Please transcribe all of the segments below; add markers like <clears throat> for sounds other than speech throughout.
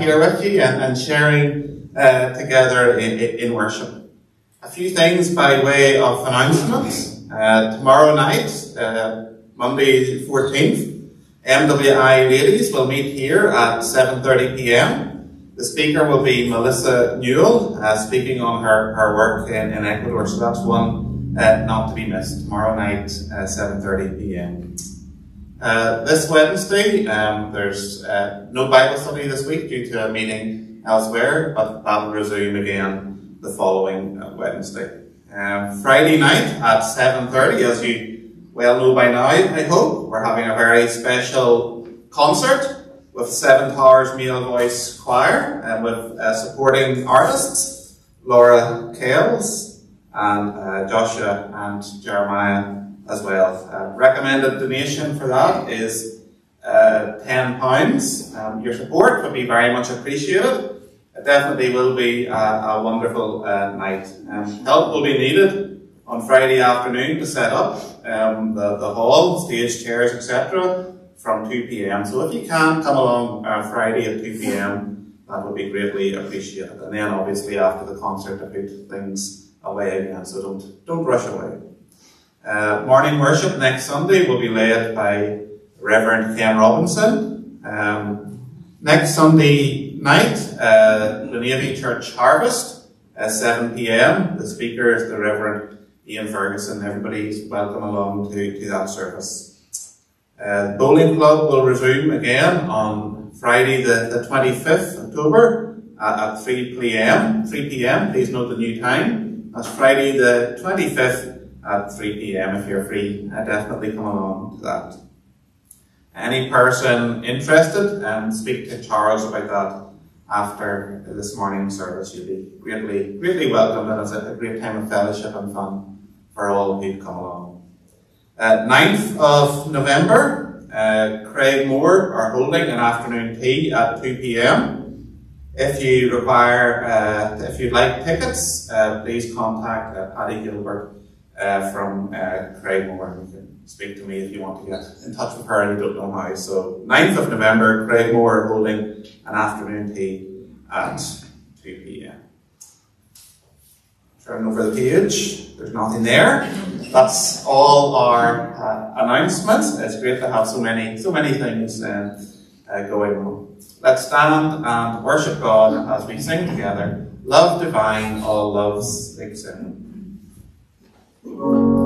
here with you and, and sharing uh, together in, in, worship. A few things by way of announcements. Uh, tomorrow night, uh, Monday 14th, MWI ladies will meet here at 7.30 p.m. The speaker will be Melissa Newell, uh, speaking on her, her work in, in Ecuador. So that's one uh, not to be missed. Tomorrow night, uh, 7.30 p.m. Uh, this Wednesday, um, there's uh, no Bible study this week due to a meeting elsewhere, but that will resume again the following uh, Wednesday. Um, Friday night at 7.30, as you well know by now, I hope, we're having a very special concert with Seven Towers Male Voice Choir and with uh, supporting artists, Laura Kales, and uh, Joshua and Jeremiah as well. Uh, recommended donation for that is uh, £10. Um, your support would be very much appreciated. It definitely will be a, a wonderful uh, night. Um, help will be needed on Friday afternoon to set up um, the, the hall, stage chairs, etc. from 2pm. So if you can come along uh, Friday at 2pm, that would be greatly appreciated. And then obviously after the concert, to put things away again, so don't, don't rush away. Uh, morning worship next Sunday will be led by Reverend Ken Robinson. Um, next Sunday night, uh, the Navy Church Harvest at 7 p.m. The speaker is the Reverend Ian Ferguson. Everybody's welcome along to, to that service. Uh, the bowling club will resume again on Friday the, the 25th October at, at 3 p.m. 3 p.m. Please note the new time. That's Friday the 25th at 3 p.m. if you're free. I definitely come along to that. Any person interested, um, speak to Charles about that after this morning's service. You'll be greatly, greatly welcome and it's a great time of fellowship and fun for all who come along. Uh, 9th of November, uh, Craigmore are holding an afternoon tea at 2 p.m. If you require, uh, if you'd like tickets, uh, please contact uh, Patty Gilbert uh, from uh, Craigmore. You can speak to me if you want to get in touch with her and you don't know how. So 9th of November, Craigmore holding an afternoon tea at 2 p.m. Turning over the page, there's nothing there. That's all our uh, announcements. It's great to have so many, so many things uh, uh, going on. Let's stand and worship God as we sing together. Love divine, all loves exist. Praise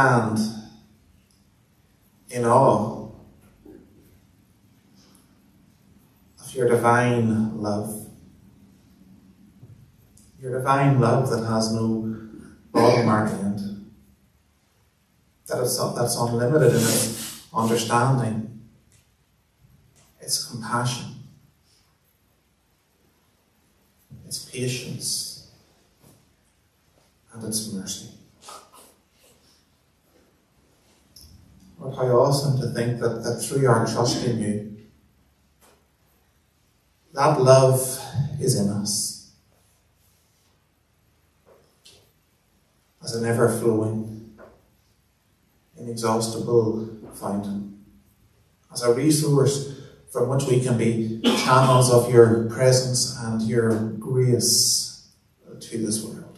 we stand in awe of your divine love. Your divine love that has no bottom or end. That is, that's unlimited in its understanding, its compassion, its patience, and its mercy. Lord, how awesome to think that, that through our trust in you, that love is in us as an ever flowing, inexhaustible fountain, as a resource from which we can be channels of your presence and your grace to this world.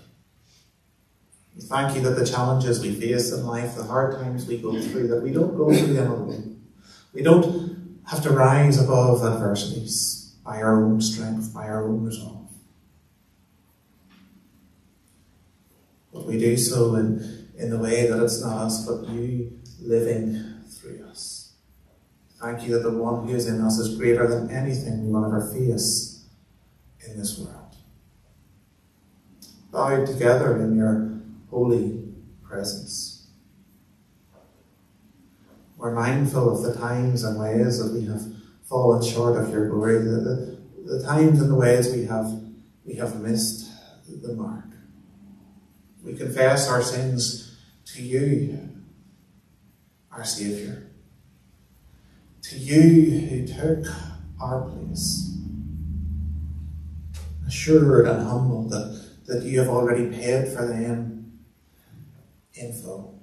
We thank you that the challenges we face in life, the hard times we go through, that we don't go through them alone. We don't have to rise above adversities by our own strength, by our own resolve. But we do so in, in the way that it's not us, but you living through us. Thank you that the one who is in us is greater than anything we will ever face in this world. Bowed together in your holy presence. We're mindful of the times and ways that we have fallen short of your glory, the, the, the times and the ways we have, we have missed the mark. We confess our sins to you, our Saviour, to you who took our place, assured and humble that, that you have already paid for them info.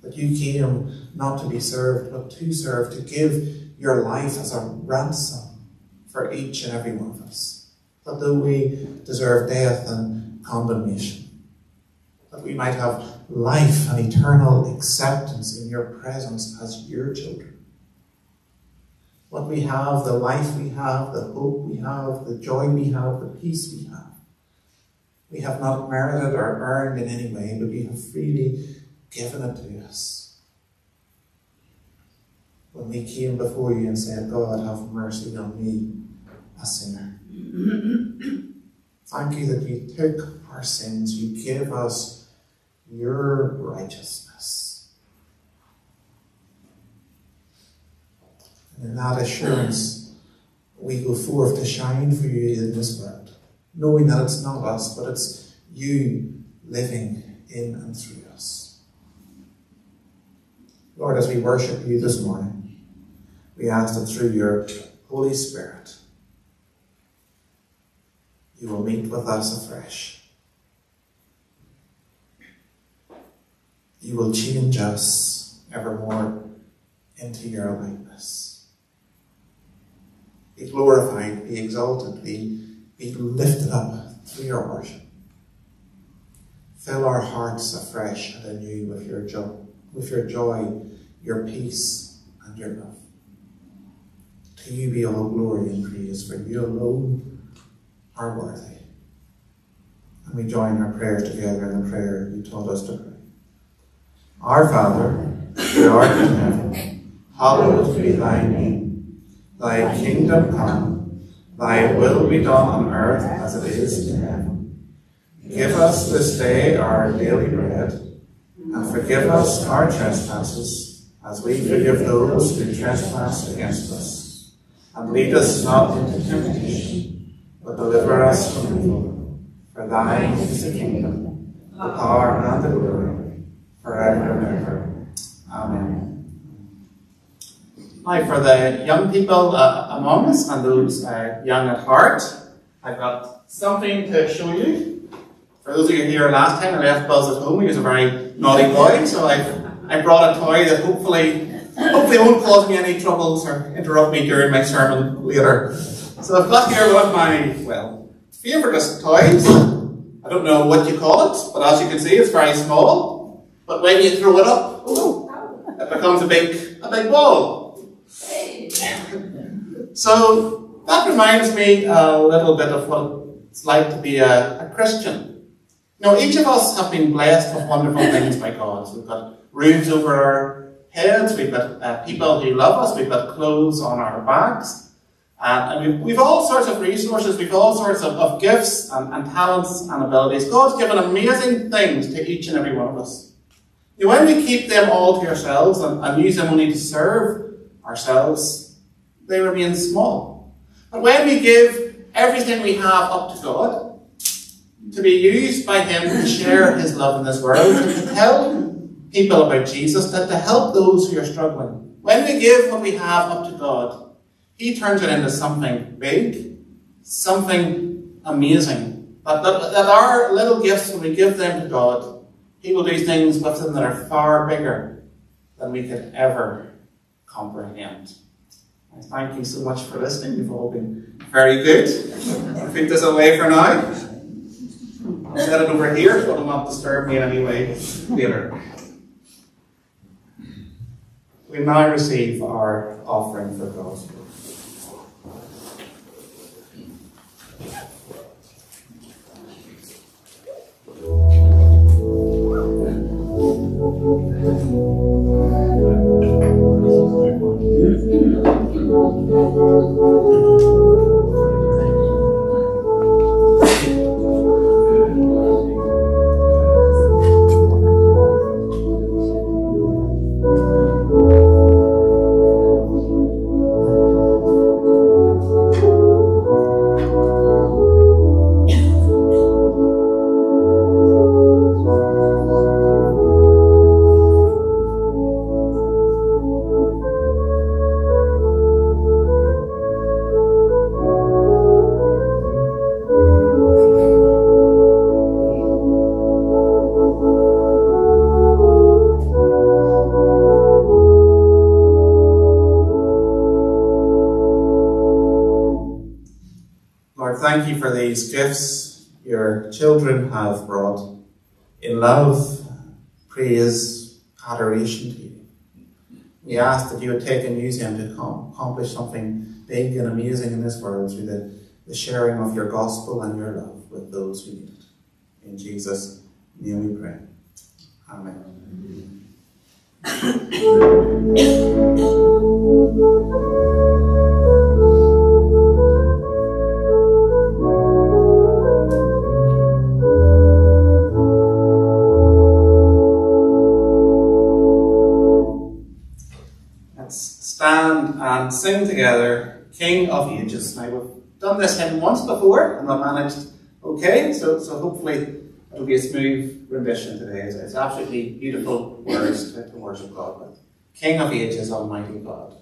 But you came not to be served, but to serve, to give your life as a ransom for each and every one of us. That though we deserve death and condemnation, that we might have life and eternal acceptance in your presence as your children. What we have, the life we have, the hope we have, the joy we have, the peace we have, we have not merited or earned in any way, but you have freely given it to us. When we came before you and said, God, have mercy on me, a sinner. <clears throat> Thank you that you took our sins, you gave us your righteousness. And in that assurance, we go forth to shine for you in this world knowing that it's not us, but it's you living in and through us. Lord, as we worship you this morning, we ask that through your Holy Spirit, you will meet with us afresh. You will change us evermore into your likeness. Be glorified, be exalted, be be lifted up through your worship. Fill our hearts afresh and anew with your joy, with your joy, your peace, and your love. To you be all glory and praise, for you alone are worthy. And we join our prayers together in the prayer you taught us to pray. Our Father, who art in heaven, hallowed be thy name. Thy kingdom come Thy will be done on earth as it is in heaven. Give us this day our daily bread, and forgive us our trespasses, as we forgive those who trespass against us. And lead us not into temptation, but deliver us from evil. For thine is the kingdom, the power, and the glory, forever and ever. Amen. Hi, for the young people uh, among us and those uh, young at heart, I've got something to show you. For those of you here last time, I left Buzz at home. He was a very naughty boy, so I, I brought a toy that hopefully, hopefully won't cause me any troubles or interrupt me during my sermon later. So I've got here one of my, well, favourite toys. I don't know what you call it, but as you can see, it's very small. But when you throw it up, oh, it it becomes a big, a big ball. So that reminds me a little bit of what it's like to be a, a Christian. Now, each of us have been blessed with wonderful things by God. We've got roofs over our heads, we've got uh, people who love us, we've got clothes on our backs. and we've, we've all sorts of resources, we've all sorts of, of gifts and, and talents and abilities. God's given amazing things to each and every one of us. When we keep them all to ourselves and, and use them only to serve ourselves, they remain small. But when we give everything we have up to God, to be used by Him to share His love in this world, to tell people about Jesus, that to help those who are struggling, when we give what we have up to God, He turns it into something big, something amazing. That, that, that our little gifts, when we give them to God, he will do things with them that are far bigger than we could ever comprehend. I thank you so much for listening. You've all been very good. I'll put this away for now. I'll set it over here so it'll not disturb me in any way later. We now receive our offering for God's That you would take and use him to accomplish something big and amazing in this world through the, the sharing of your gospel and your love with those who need it. In Jesus' name we pray. Amen. Stand and sing together King of Ages. Now we've done this hymn once before and we managed okay, so, so hopefully it'll be a smooth rendition today. It's, it's absolutely beautiful words to, to worship God with. King of Ages, Almighty God.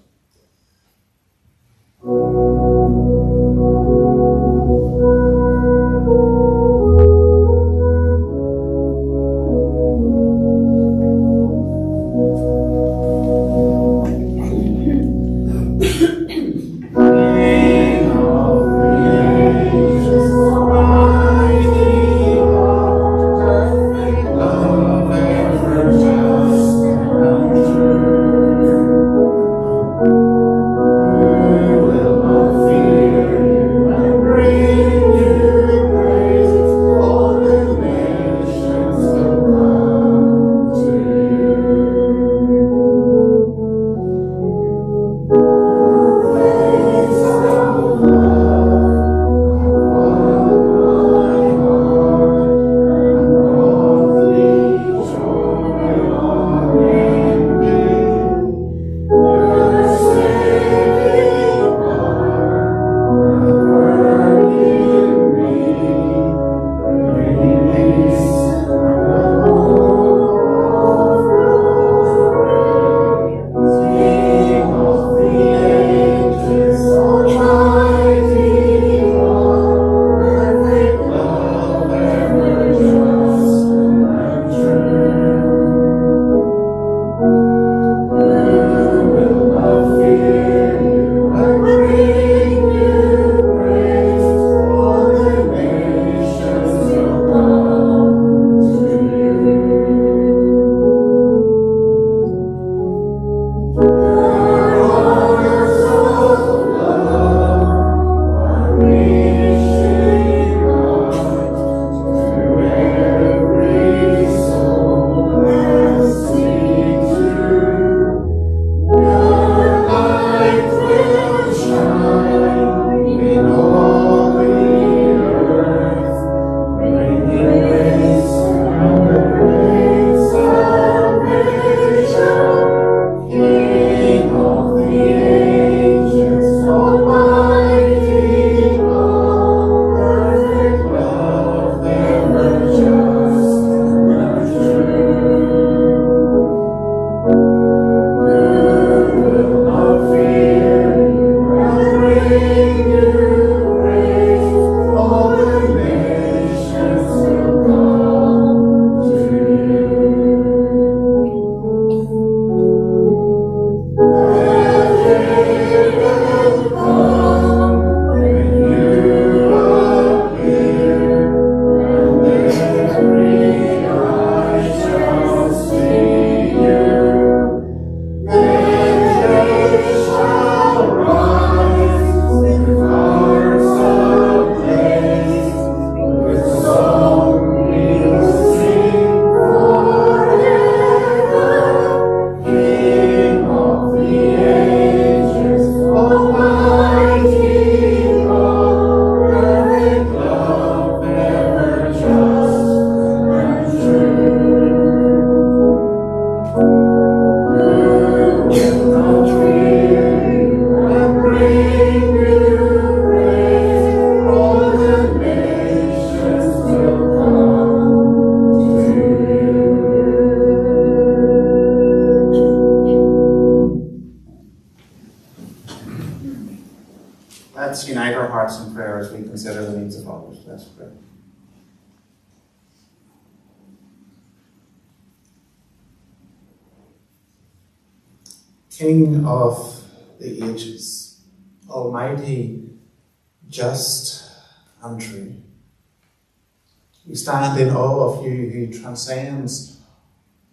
Transcends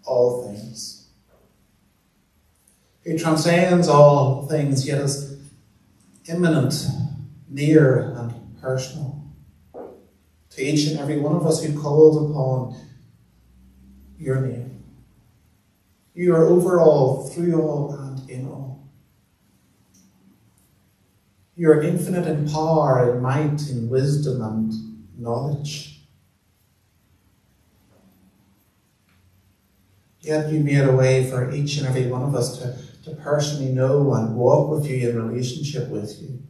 all things. He transcends all things, yet is immanent, near, and personal. To each and every one of us who called upon your name. You are over all, through all, and in all. You are infinite in power, in might, in wisdom, and knowledge. Yet you made a way for each and every one of us to, to personally know and walk with you in relationship with you.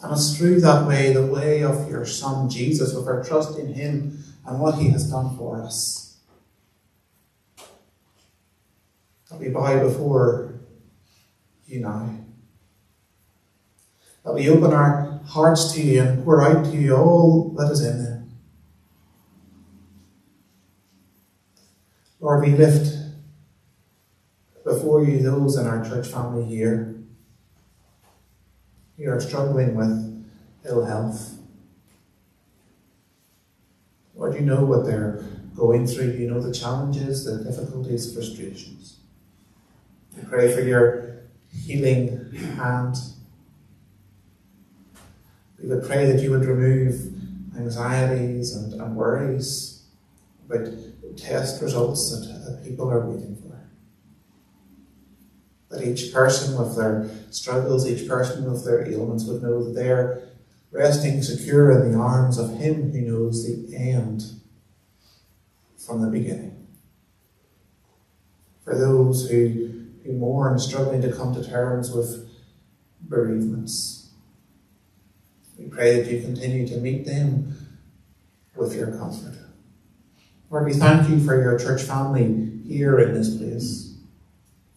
And it's through that way, the way of your Son Jesus, with our trust in Him and what He has done for us. That we bow before you now. That we open our hearts to you and pour out to you all that is in them. Lord, we lift before you those in our church family here who are struggling with ill health. Lord, you know what they're going through. You know the challenges, the difficulties, frustrations. We pray for your healing hand. We would pray that you would remove anxieties and, and worries about test results that, that people are waiting for. That each person with their struggles, each person with their ailments would know that they're resting secure in the arms of Him who knows the end from the beginning. For those who, who mourn, struggling to come to terms with bereavements, we pray that you continue to meet them with your comfort. Lord, we thank you for your church family here in this place,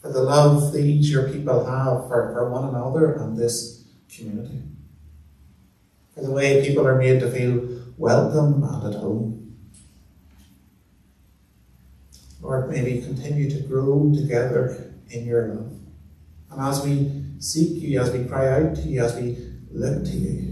for the love these your people have for, for one another and this community, for the way people are made to feel welcome and at home. Lord, may we continue to grow together in your love. And as we seek you, as we cry out to you, as we look to you,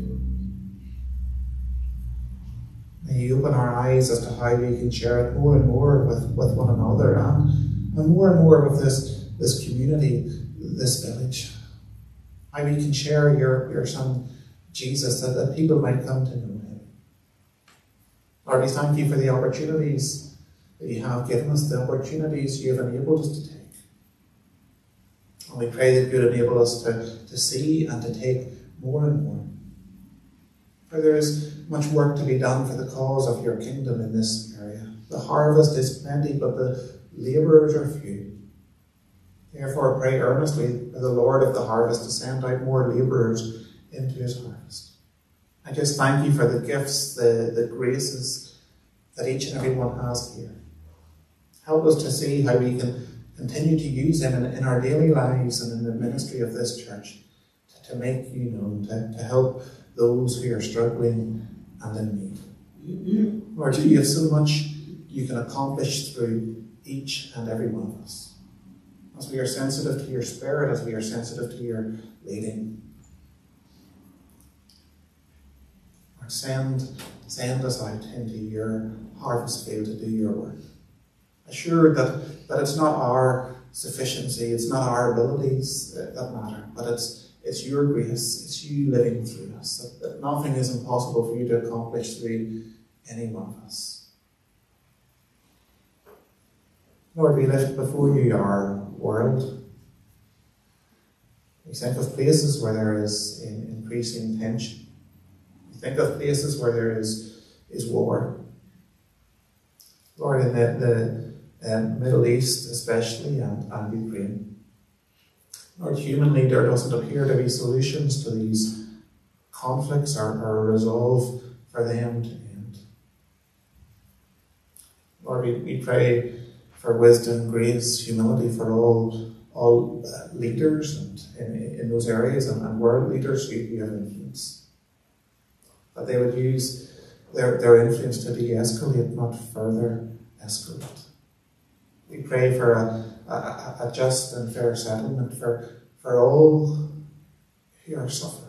May you open our eyes as to how we can share it more and more with, with one another and, and more and more with this, this community, this village. How we can share your, your Son, Jesus, that, that people might come to know him. Lord, we thank you for the opportunities that you have given us, the opportunities you have enabled us to take. And we pray that you would enable us to, to see and to take more and more. For there is much work to be done for the cause of your kingdom in this area. The harvest is plenty, but the labourers are few. Therefore, pray earnestly for the Lord of the harvest to send out more labourers into his harvest. I just thank you for the gifts, the, the graces that each and every one has here. Help us to see how we can continue to use them in, in our daily lives and in the ministry of this church to, to make you known, to, to help those who are struggling and in need. Lord, you have so much you can accomplish through each and every one of us. As we are sensitive to your spirit, as we are sensitive to your leading. Lord, send, send us out into your harvest field to do your work. Assured that, that it's not our sufficiency, it's not our abilities that matter, but it's it's your grace, it's you living through us, that, that nothing is impossible for you to accomplish through any one of us. Lord, we lift before you our world. We think of places where there is increasing tension. We think of places where there is, is war. Lord, in the, the um, Middle East especially and, and Ukraine. Lord, humanly, there doesn't appear to be solutions to these conflicts or, or resolve for them to end. Lord, we, we pray for wisdom, grace, humility for all, all uh, leaders and in, in those areas and, and world leaders who, who have influence. That they would use their, their influence to de-escalate, not further escalate. We pray for a, a, just and fair settlement for, for all who are suffering.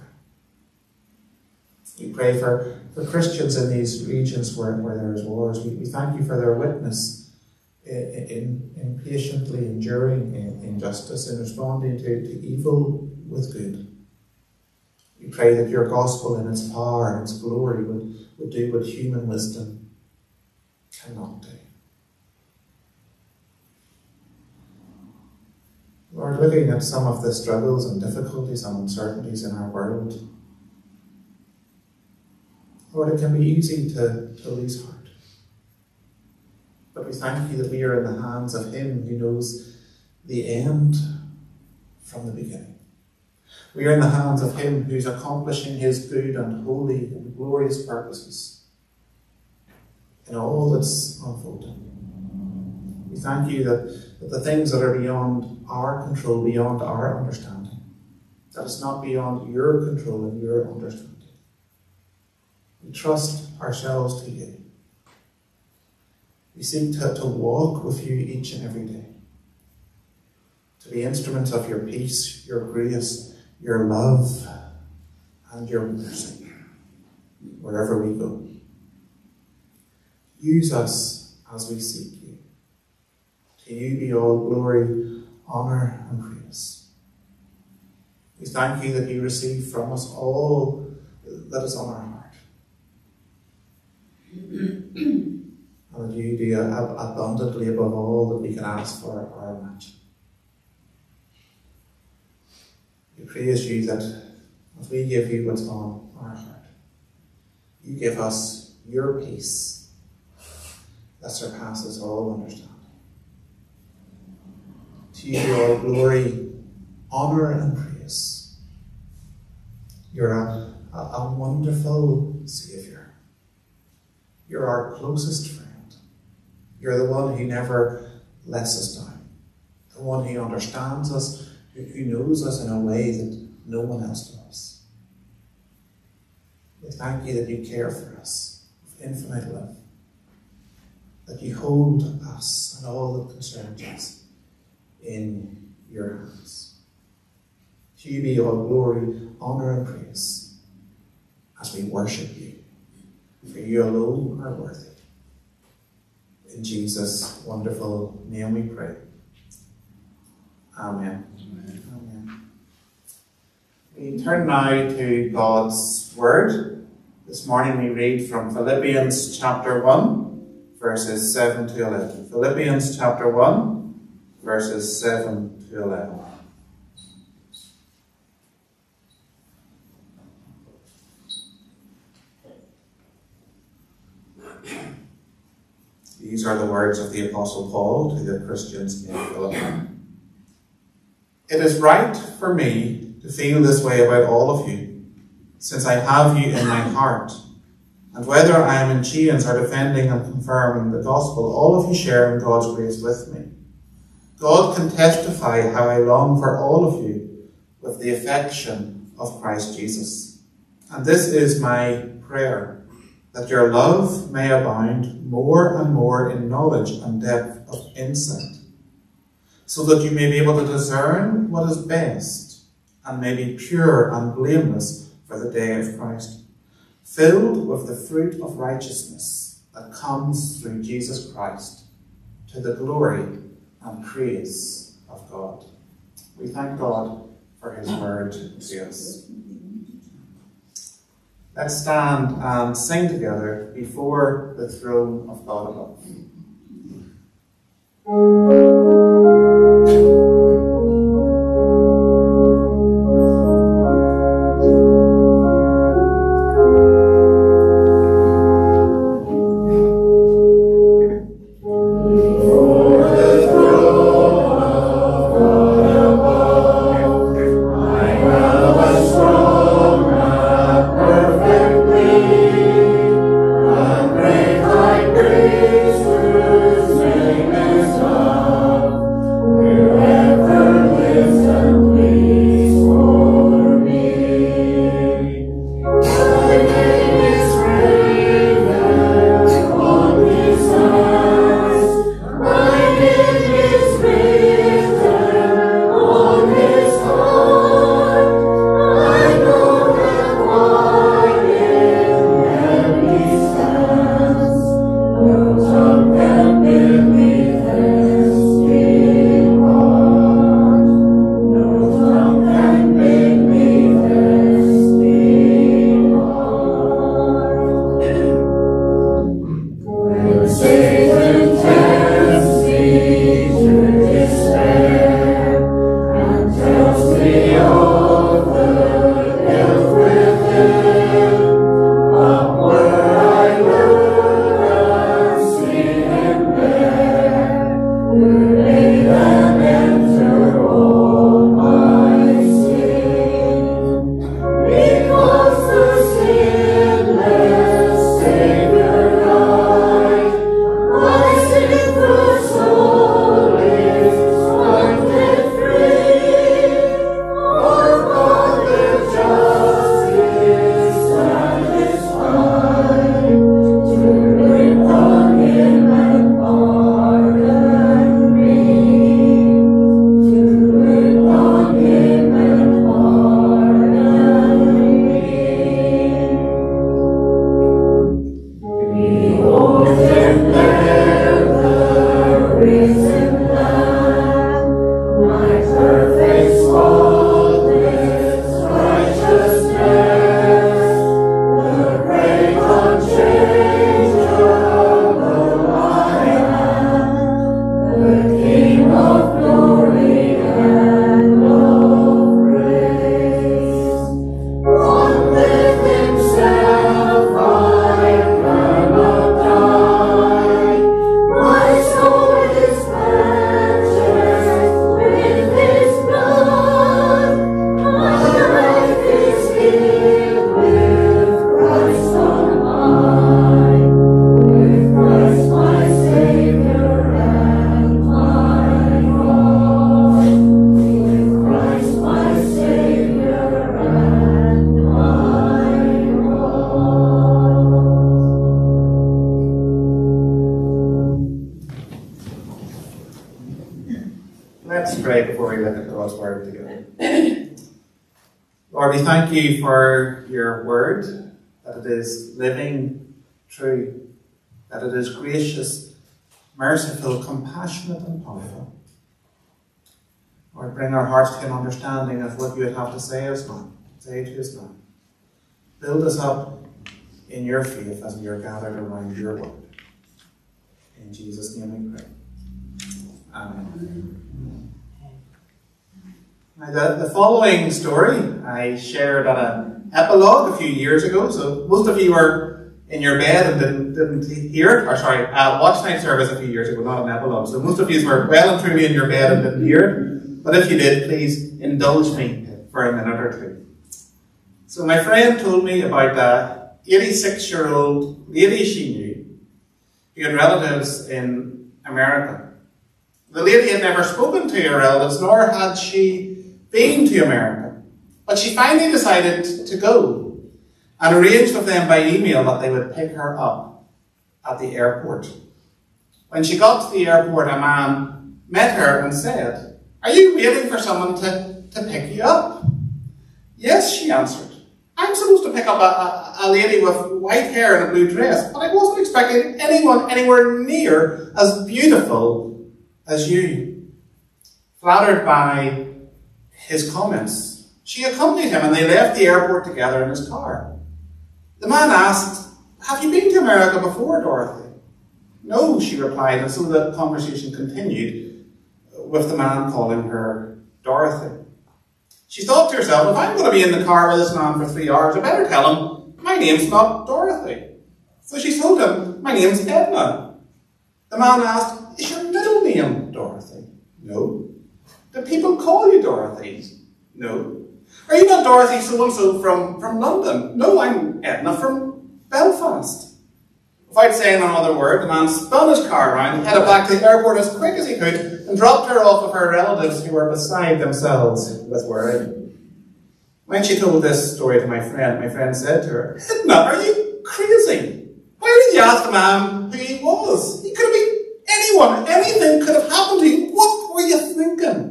We pray for, for Christians in these regions where, where there is wars. We, we thank you for their witness in, in, in patiently enduring injustice and responding to, to evil with good. We pray that your gospel in its power and its glory would, would do what human wisdom cannot do. Lord, looking at some of the struggles and difficulties and uncertainties in our world, Lord, it can be easy to, to lose heart. But we thank you that we are in the hands of Him who knows the end from the beginning. We are in the hands of Him who's accomplishing His good and holy and glorious purposes in all that's unfolding. We thank you that, that the things that are beyond our control, beyond our understanding, that it's not beyond your control and your understanding. We trust ourselves to you. We seek to, to walk with you each and every day, to be instruments of your peace, your grace, your love, and your mercy, wherever we go. Use us as we seek. To you be all glory, honour, and praise. We thank you that you receive from us all that is on our heart. <clears throat> and that you do abundantly above all that we can ask for or imagine. We praise you that as we give you what's on our heart, you give us your peace that surpasses all understanding. To you all glory, honour, and praise. You're a, a, a wonderful Saviour. You're our closest friend. You're the one who never lets us down, the one who understands us, who knows us in a way that no one else does. We thank you that you care for us with infinite love, that you hold us and all that concerns us in your hands. To you be all glory, honour, and praise as we worship you. For you alone are worthy. In Jesus' wonderful name we pray. Amen. Amen. Amen. We turn now to God's Word. This morning we read from Philippians chapter 1, verses 7 to 11. Philippians chapter 1, verses 7 to 11. These are the words of the Apostle Paul to the Christians in Philippi. It is right for me to feel this way about all of you, since I have you in my heart. And whether I am in chains or defending and confirming the gospel, all of you share in God's grace with me. God can testify how I long for all of you with the affection of Christ Jesus. And this is my prayer that your love may abound more and more in knowledge and depth of insight, so that you may be able to discern what is best and may be pure and blameless for the day of Christ, filled with the fruit of righteousness that comes through Jesus Christ to the glory and praise of God. We thank God for his word to us. Let's stand and sing together before the throne of God above. Merciful, compassionate, and powerful. Lord, bring our hearts to an understanding of what you would have to say us now, say to us now. Build us up in your faith as we are gathered around your word. In Jesus' name we pray. Amen. Now, the, the following story I shared at an epilogue a few years ago, so most of you are in your bed and didn't, didn't hear it, or sorry, uh, watched night service a few years ago, not an epilogue. So most of you were well and truly in your bed and didn't hear it. But if you did, please indulge me for a minute or two. So my friend told me about a 86 year old lady she knew who had relatives in America. The lady had never spoken to her relatives, nor had she been to America. But she finally decided to go and arranged with them by email that they would pick her up at the airport. When she got to the airport, a man met her and said, Are you waiting for someone to, to pick you up? Yes, she answered. I'm supposed to pick up a, a, a lady with white hair and a blue dress, but I wasn't expecting anyone anywhere near as beautiful as you. Flattered by his comments, she accompanied him and they left the airport together in his car. The man asked, Have you been to America before, Dorothy? No, she replied, and so the conversation continued with the man calling her Dorothy. She thought to herself, if I'm going to be in the car with this man for three hours, I better tell him my name's not Dorothy. So she told him, my name's Edna. The man asked, is your middle name Dorothy? No. Do people call you Dorothy? No. Are you not Dorothy so-and-so from, from London? No, I'm Edna from Belfast. Without saying another word, the man spun his car around, headed back to the airport as quick as he could, and dropped her off with her relatives who were beside themselves with worry. When she told this story to my friend, my friend said to her, Edna, are you crazy? Why did you ask the man who he was? He could have been anyone. Anything could have happened to you. What were you thinking?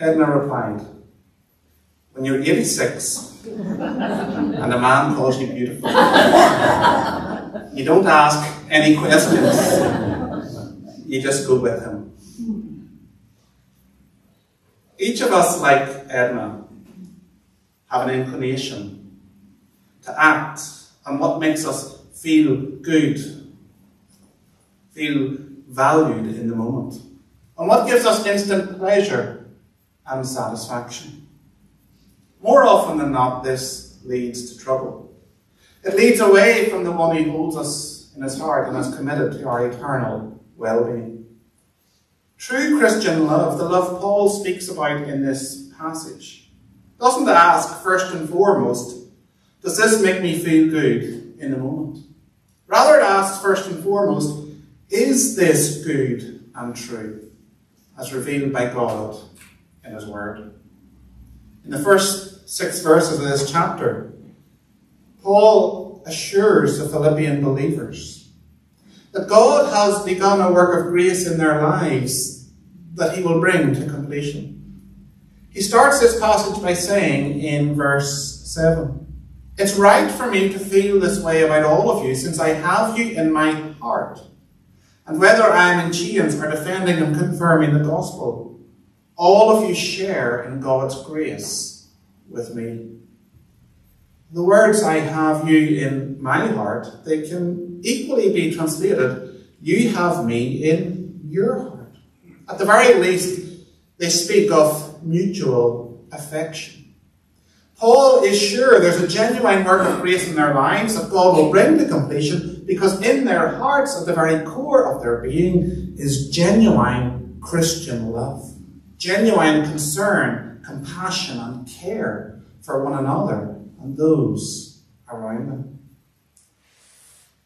Edna replied, when you're 86 and a man calls you beautiful, you don't ask any questions. You just go with him. Each of us, like Edna, have an inclination to act on what makes us feel good, feel valued in the moment, and what gives us instant pleasure and satisfaction. More often than not, this leads to trouble. It leads away from the one who holds us in his heart and is committed to our eternal well-being. True Christian love, the love Paul speaks about in this passage, doesn't ask first and foremost, does this make me feel good in the moment? Rather it asks first and foremost, is this good and true, as revealed by God in his word? In the first six verses of this chapter, Paul assures the Philippian believers that God has begun a work of grace in their lives that he will bring to completion. He starts this passage by saying in verse 7 It's right for me to feel this way about all of you, since I have you in my heart. And whether I am in chains or defending and confirming the gospel, all of you share in God's grace with me. The words I have you in my heart, they can equally be translated, you have me in your heart. At the very least, they speak of mutual affection. Paul is sure there's a genuine work of grace in their lives that God will bring to completion because in their hearts, at the very core of their being, is genuine Christian love, genuine concern, compassion, and care for one another and those around them.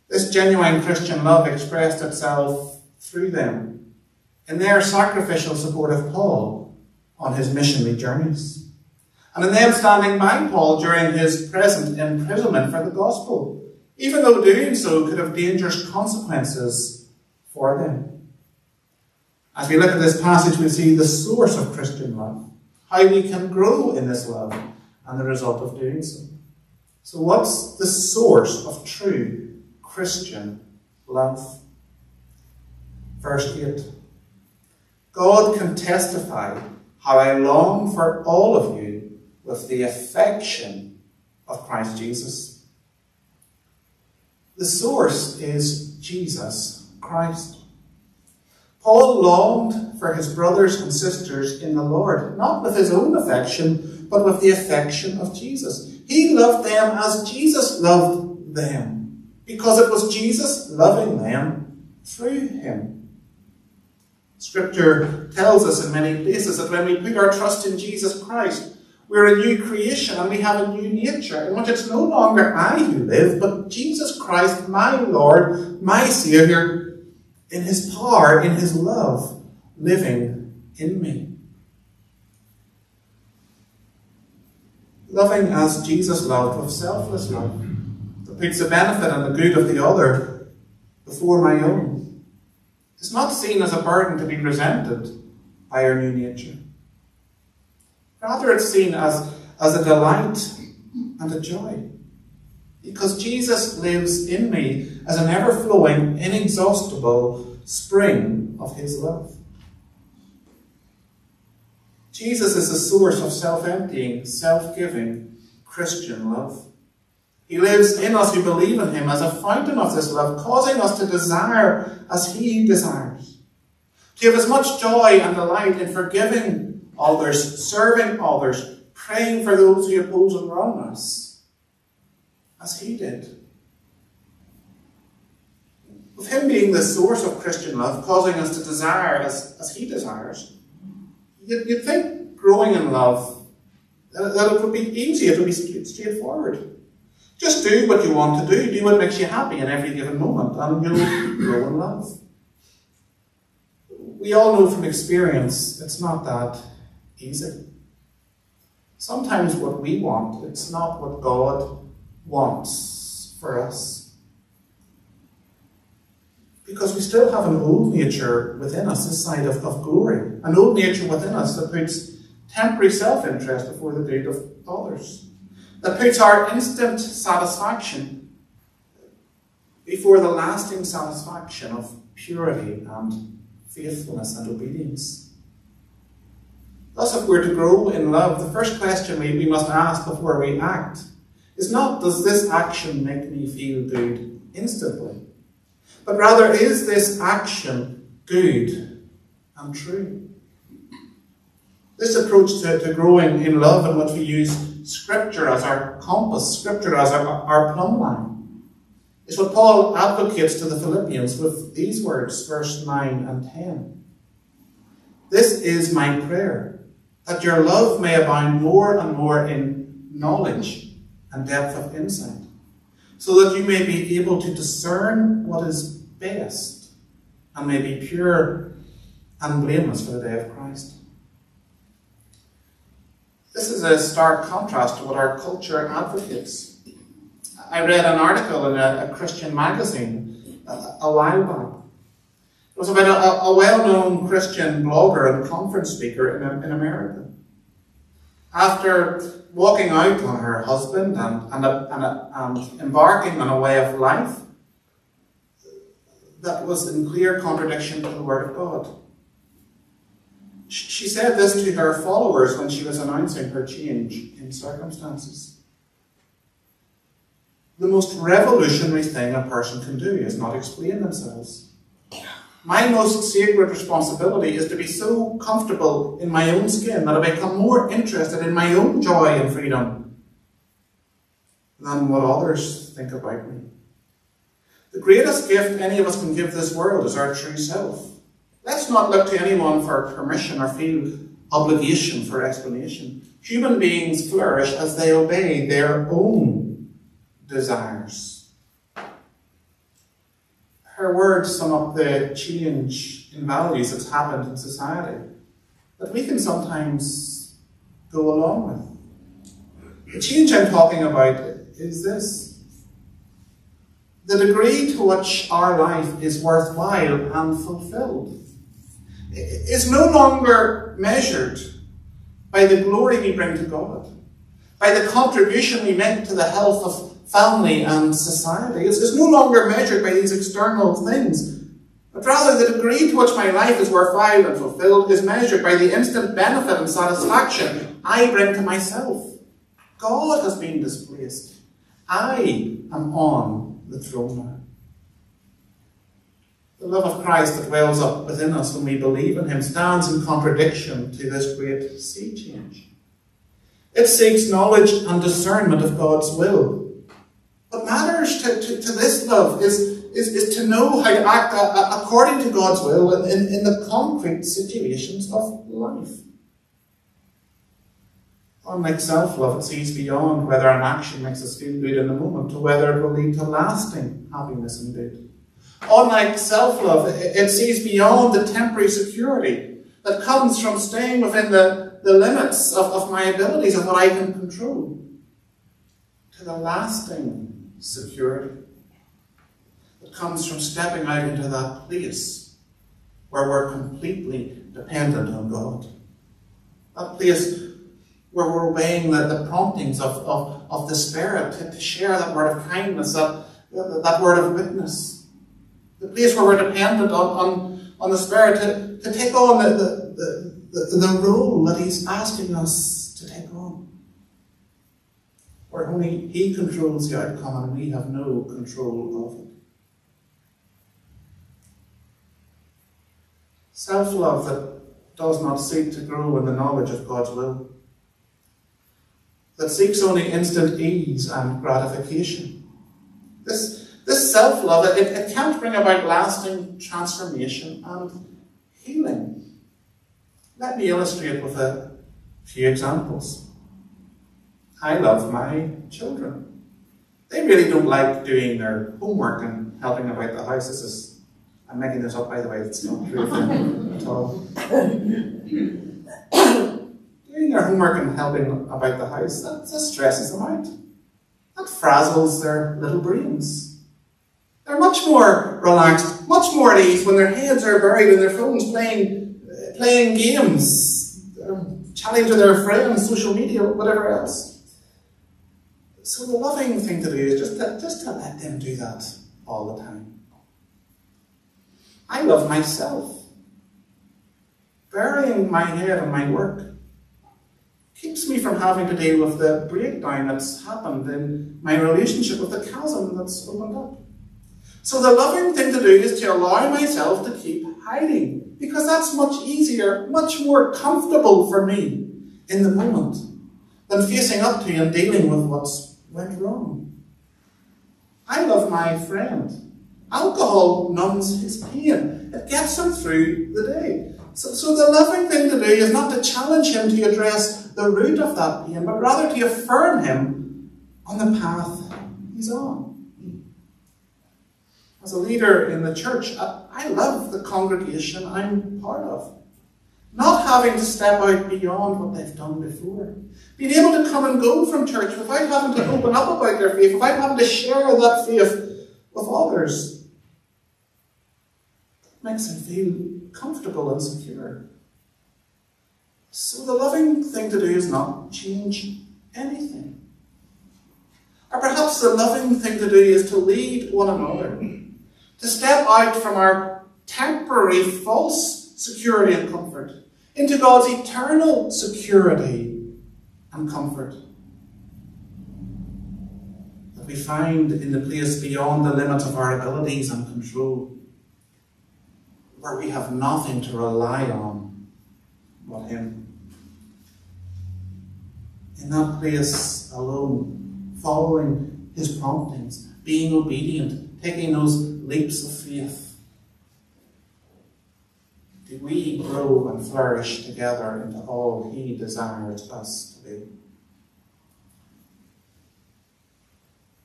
This genuine Christian love expressed itself through them in their sacrificial support of Paul on his missionary journeys, and in them standing by Paul during his present imprisonment for the gospel, even though doing so could have dangerous consequences for them. As we look at this passage, we see the source of Christian love, how we can grow in this love, and the result of doing so. So, what's the source of true Christian love? Verse 8 God can testify how I long for all of you with the affection of Christ Jesus. The source is Jesus Christ. Paul longed for his brothers and sisters in the Lord, not with his own affection, but with the affection of Jesus. He loved them as Jesus loved them, because it was Jesus loving them through him. Scripture tells us in many places that when we put our trust in Jesus Christ, we're a new creation and we have a new nature in which it's no longer I who live, but Jesus Christ, my Lord, my Saviour, in His power, in His love, living in me. Loving as Jesus loved with selfless love, that puts the benefit and the good of the other before my own, is not seen as a burden to be resented by our new nature. Rather, it's seen as, as a delight and a joy. Because Jesus lives in me as an ever flowing, inexhaustible spring of his love. Jesus is the source of self emptying, self giving Christian love. He lives in us who believe in him as a fountain of this love, causing us to desire as he desires. To have as much joy and delight in forgiving others, serving others, praying for those who oppose and wrong us, as he did. With him being the source of Christian love, causing us to desire as, as he desires, you'd, you'd think growing in love, that, that it would be easy, it would be straightforward. Just do what you want to do, do what makes you happy in every given moment, and you'll grow in love. We all know from experience it's not that easy. Sometimes what we want, it's not what God wants for us. Because we still have an old nature within us, this side of, of glory. An old nature within us that puts temporary self-interest before the good of others. That puts our instant satisfaction before the lasting satisfaction of purity and faithfulness and obedience. Thus, if we're to grow in love, the first question we, we must ask before we act is not, does this action make me feel good instantly? But rather, is this action good and true? This approach to, to growing in love in which we use Scripture as our compass, Scripture as our, our plumb line, is what Paul advocates to the Philippians with these words, verse 9 and 10. This is my prayer, that your love may abound more and more in knowledge and depth of insight, so that you may be able to discern what is best and may be pure and blameless for the day of Christ. This is a stark contrast to what our culture advocates. I read an article in a, a Christian magazine a, a, while back. It was about a, a well-known Christian blogger and conference speaker in, in America. After walking out on her husband and, and, and, and embarking on a way of life that was in clear contradiction to the Word of God. She said this to her followers when she was announcing her change in circumstances. The most revolutionary thing a person can do is not explain themselves. My most sacred responsibility is to be so comfortable in my own skin that I become more interested in my own joy and freedom than what others think about me. The greatest gift any of us can give this world is our true self. Let's not look to anyone for permission or feel obligation for explanation. Human beings flourish as they obey their own desires. Her words sum up the change in values that's happened in society that we can sometimes go along with. The change I'm talking about is this. The degree to which our life is worthwhile and fulfilled is no longer measured by the glory we bring to God, by the contribution we make to the health of family and society. It's, it's no longer measured by these external things, but rather the degree to which my life is worthwhile and fulfilled is measured by the instant benefit and satisfaction I bring to myself. God has been displaced. I am on the throne. The love of Christ that wells up within us when we believe in Him stands in contradiction to this great sea change. It seeks knowledge and discernment of God's will. What matters to, to, to this love is, is, is to know how to act uh, uh, according to God's will in, in, in the concrete situations of life. Unlike self-love, it sees beyond whether an action makes us feel good in the moment to whether it will lead to lasting happiness indeed. Unlike self-love, it sees beyond the temporary security that comes from staying within the, the limits of, of my abilities and what I can control to the lasting security that comes from stepping out into that place where we're completely dependent on God. That place where we're obeying the, the promptings of, of, of the Spirit to, to share that word of kindness, that, that word of witness the place where we're dependent on, on, on the Spirit to, to take on the, the, the, the role that He's asking us to take on. Where only He controls the outcome and we have no control of it. Self love that does not seek to grow in the knowledge of God's will, that seeks only instant ease and gratification. This this self-love, it, it can't bring about lasting transformation and healing. Let me illustrate with a few examples. I love my children. They really don't like doing their homework and helping about the house. This is, I'm making this up by the way, it's not true at all. <coughs> doing their homework and helping about the house, that, that stresses them out. That frazzles their little brains. They're much more relaxed, much more at ease when their heads are buried in their phones playing, uh, playing games, chatting to their friends, social media, whatever else. So the loving thing to do is just to, just to let them do that all the time. I love myself. Burying my head in my work keeps me from having to deal with the breakdown that's happened in my relationship with the chasm that's opened up. So the loving thing to do is to allow myself to keep hiding. Because that's much easier, much more comfortable for me in the moment than facing up to and dealing with what's went wrong. I love my friend. Alcohol numbs his pain. It gets him through the day. So, so the loving thing to do is not to challenge him to address the root of that pain, but rather to affirm him on the path he's on. As a leader in the church, I, I love the congregation I'm part of. Not having to step out beyond what they've done before. Being able to come and go from church without having to open up about their faith, without having to share that faith with others. makes them feel comfortable and secure. So the loving thing to do is not change anything. Or perhaps the loving thing to do is to lead one another, to step out from our temporary false security and comfort into God's eternal security and comfort that we find in the place beyond the limits of our abilities and control, where we have nothing to rely on but Him. In that place alone, following His promptings, being obedient, taking those leaps of faith we grow and flourish together into all He desires us to be.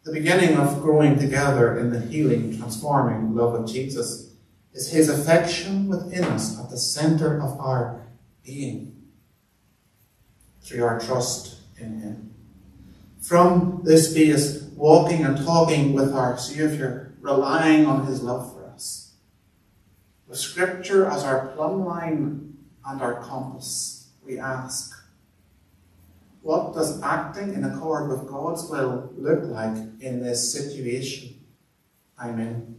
The beginning of growing together in the healing, transforming love of Jesus is His affection within us at the centre of our being through our trust in Him. From this space, walking and talking with our Saviour, relying on His love with Scripture as our plumb line and our compass, we ask, what does acting in accord with God's will look like in this situation I'm in?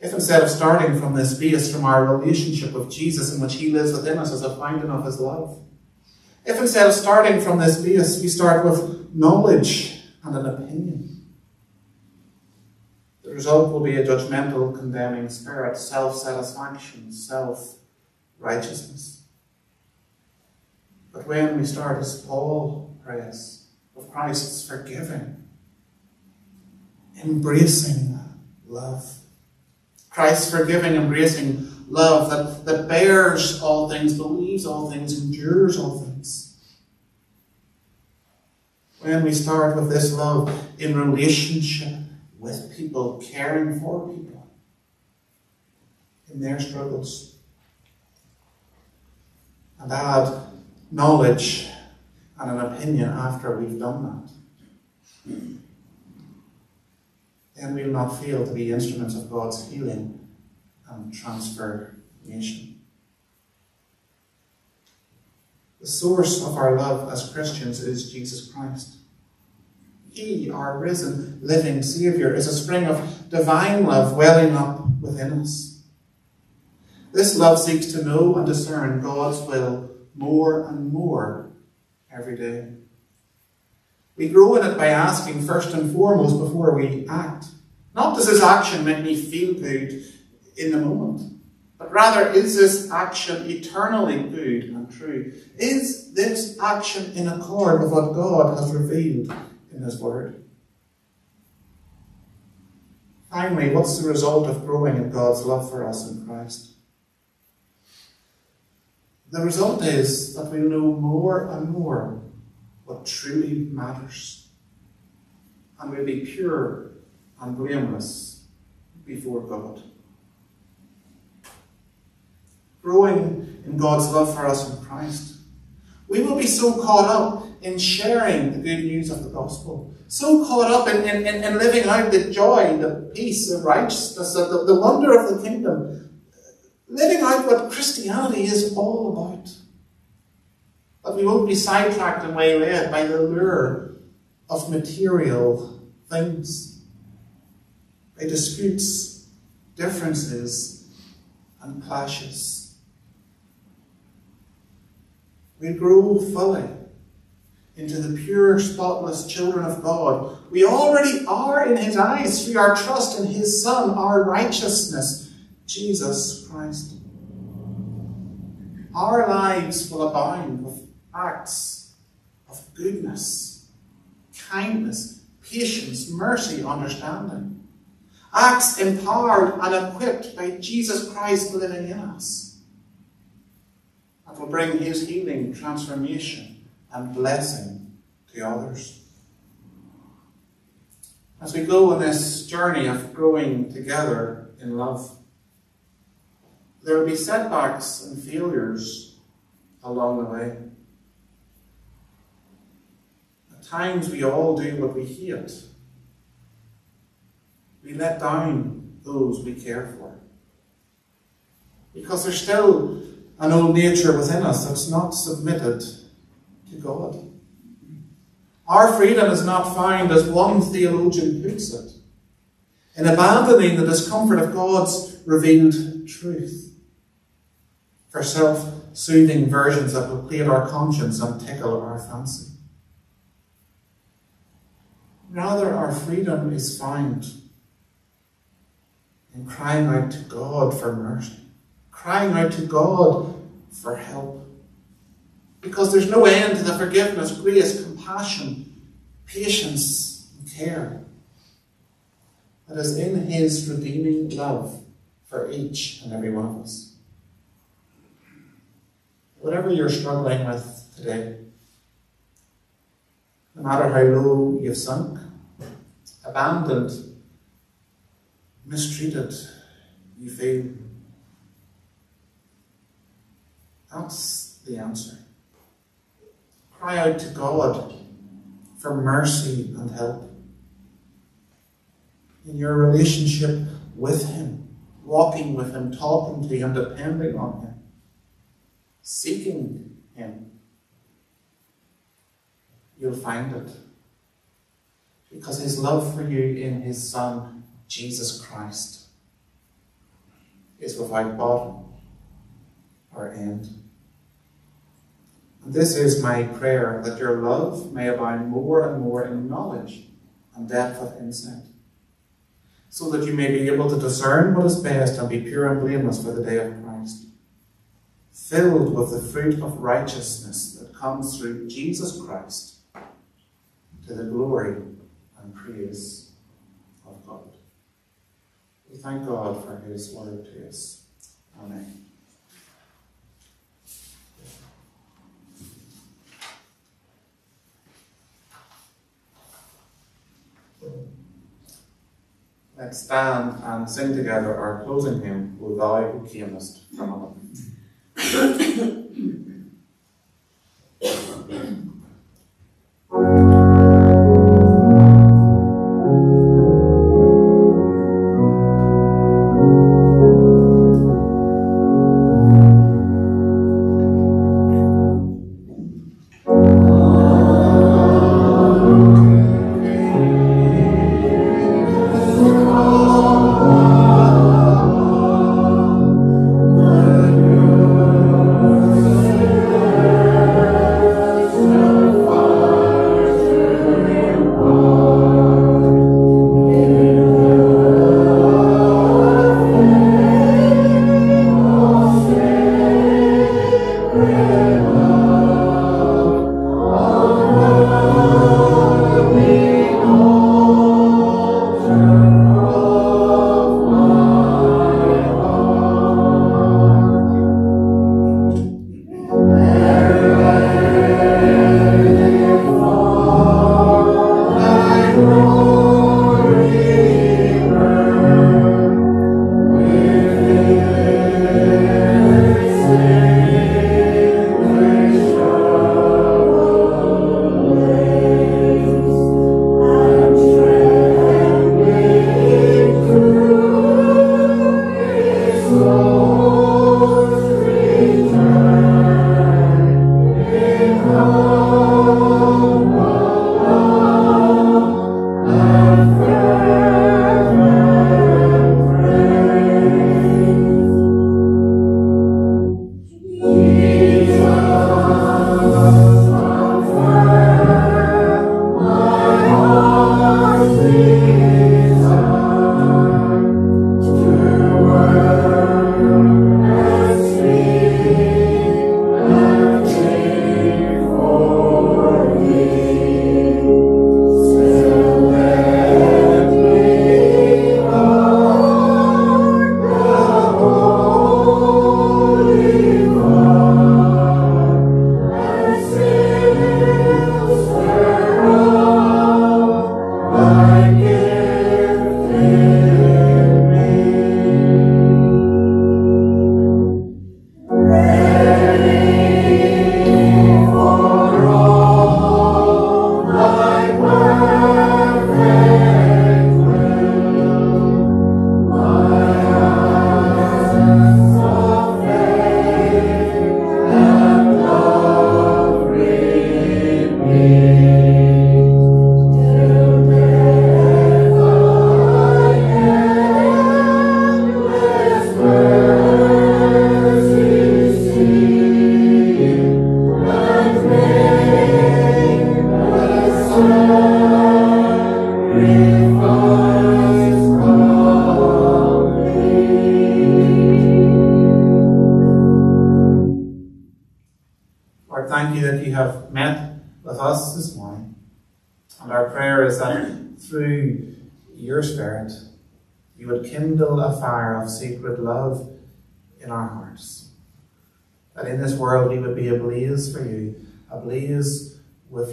If instead of starting from this base, from our relationship with Jesus in which He lives within us as a fountain of His love, if instead of starting from this base, we start with knowledge and an opinion, the result will be a judgmental, condemning spirit, self satisfaction, self righteousness. But when we start, as Paul prays, of Christ's forgiving, embracing love, Christ's forgiving, embracing love that, that bears all things, believes all things, endures all things. When we start with this love in relationship with people, caring for people in their struggles. And add knowledge and an opinion after we've done that. Then we'll not fail to be instruments of God's healing and transformation. The source of our love as Christians is Jesus Christ. He, our risen, living Saviour, is a spring of divine love welling up within us. This love seeks to know and discern God's will more and more every day. We grow in it by asking first and foremost before we act. Not does this action make me feel good in the moment, but rather is this action eternally good and true? Is this action in accord with what God has revealed in His Word. Finally, what's the result of growing in God's love for us in Christ? The result is that we know more and more what truly matters. And we'll be pure and blameless before God. Growing in God's love for us in Christ, we will be so caught up in sharing the good news of the gospel. So caught up in, in, in, in living out the joy, the peace, the righteousness, the, the wonder of the kingdom. Living out what Christianity is all about. That we won't be sidetracked and waylaid by the lure of material things, by disputes, differences, and clashes. We grow fully into the pure, spotless children of God. We already are in His eyes through our trust in His Son, our righteousness Jesus Christ. Our lives will abound with acts of goodness, kindness, patience, mercy, understanding. Acts empowered and equipped by Jesus Christ living in us. That will bring his healing, transformation, and blessing to others. As we go on this journey of growing together in love, there will be setbacks and failures along the way. At times we all do what we hate. We let down those we care for. Because there's still an old nature within us that's not submitted to God. Our freedom is not found, as one theologian puts it, in abandoning the discomfort of God's revealed truth for self-soothing versions that will plead our conscience and tickle our fancy. Rather, our freedom is found in crying out to God for mercy, crying out to God for help. Because there's no end to the forgiveness, grace, compassion, patience, and care that is in His redeeming love for each and every one of us whatever you're struggling with today, no matter how low you've sunk, abandoned, mistreated, you feel, that's the answer. Cry out to God for mercy and help. In your relationship with Him, walking with Him, talking to Him, depending on Him seeking Him, you'll find it. Because His love for you in His Son, Jesus Christ, is without bottom or end. This is my prayer that your love may abound more and more in knowledge and depth of insight, so that you may be able to discern what is best and be pure and blameless for the day of Christ filled with the fruit of righteousness that comes through Jesus Christ to the glory and praise of God. We thank God for his word to us. Amen. Let's stand and sing together our closing hymn, O Thou Who Camest from Above.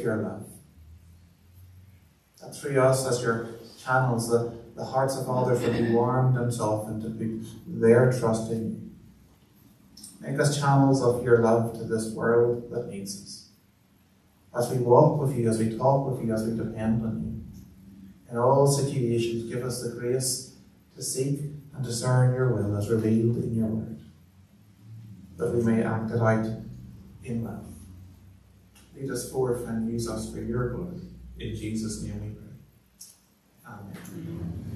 Your love. That through us, as your channels, the, the hearts of others will be warmed and softened to be their trust in you. Make us channels of your love to this world that needs us. As we walk with you, as we talk with you, as we depend on you. In all situations, give us the grace to seek and discern your will as revealed in your word, that we may act it out in love. Lead us forth and use us for your glory. In Jesus' name we pray. Amen.